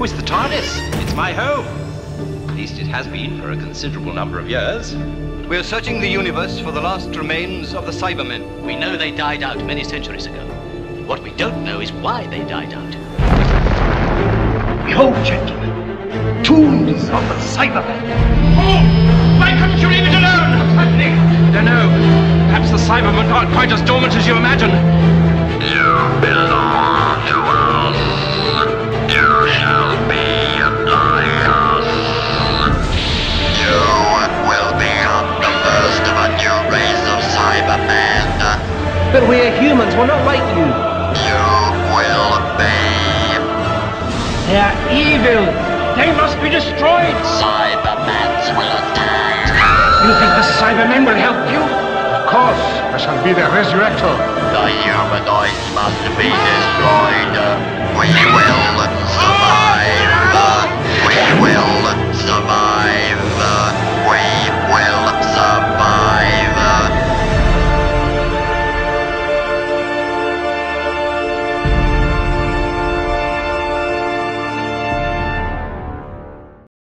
Oh, it's the TARDIS. It's my home. At least it has been for a considerable number of years. We're searching the universe for the last remains of the Cybermen. We know they died out many centuries ago. What we don't know is why they died out. Behold, gentlemen, tombs of the Cybermen. Oh! Why couldn't you leave it alone? What's happening? I don't know. Perhaps the Cybermen aren't quite as dormant as you imagine. You belong But we're humans, we're not like you. You will be. They're evil. They must be destroyed. Cybermen will attack. You think the Cybermen will help you? Of course. I shall be their resurrector. The humanoids must be destroyed.